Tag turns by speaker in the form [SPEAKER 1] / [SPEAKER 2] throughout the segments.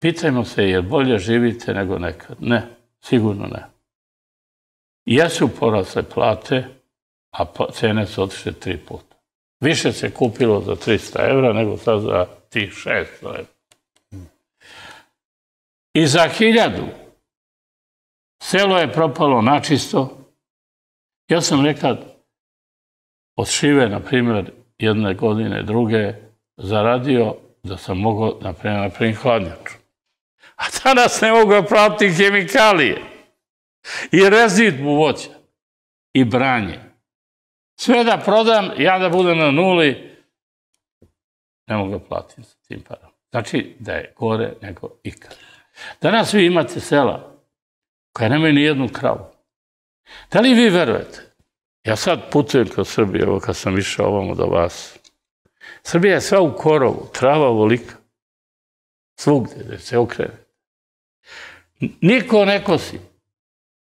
[SPEAKER 1] Pitajmo se, je bolje živite nego nekad? Ne, sigurno ne. Jesu porasle plate, a cene su otišle tri puta. Više se kupilo za 300 evra nego sad za tih 600 evra. I za hiljadu selo je propalo načisto. Ja sam nekad od šive, na primjer, jedne godine, druge, zaradio da sam mogao, na primjer, hladnjaču. A danas ne mogu platiti hemikalije. I rezidbu voća. I branje. Sve da prodam, ja da budem na nuli, ne mogu da platim sa tim parom. Znači da je gore nego ikad. Danas vi imate sela koja nemaju ni jednu kravu. Da li vi verujete? Ja sad putujem kroz Srbiju, evo kad sam išao ovamo do vas. Srbija je sva u korovu, trava ovolika. Svugdje, da se okrene. Niko ne kosi.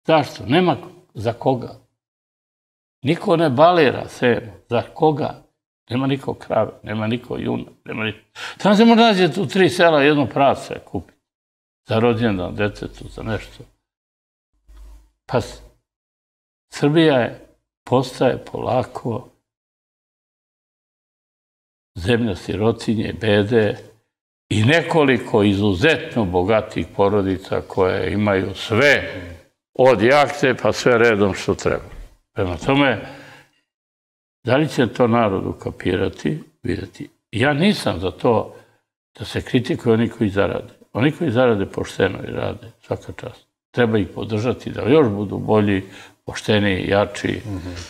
[SPEAKER 1] Zašto? Nema za koga. Niko ne balira seno. Za koga? Nema niko krave, nema niko juna, nema niko... Se možda nađete u tri sela jedno prace kupiti. Za rođendan, detetu, za nešto. Pa Srbija je, postaje polako zemlja sirotinje, bede i nekoliko izuzetno bogatih porodica koje imaju sve od jahte pa sve redom što treba. Prema tome, da li će to narod ukapirati, vidjeti? Ja nisam za to da se kritikuju oni koji zarade. Oni koji zarade pošteno i rade, svaka čast. Treba ih podržati da još budu bolji, pošteniji, jači.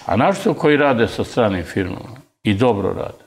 [SPEAKER 1] A našto koji rade sa stranim firmama i dobro rade.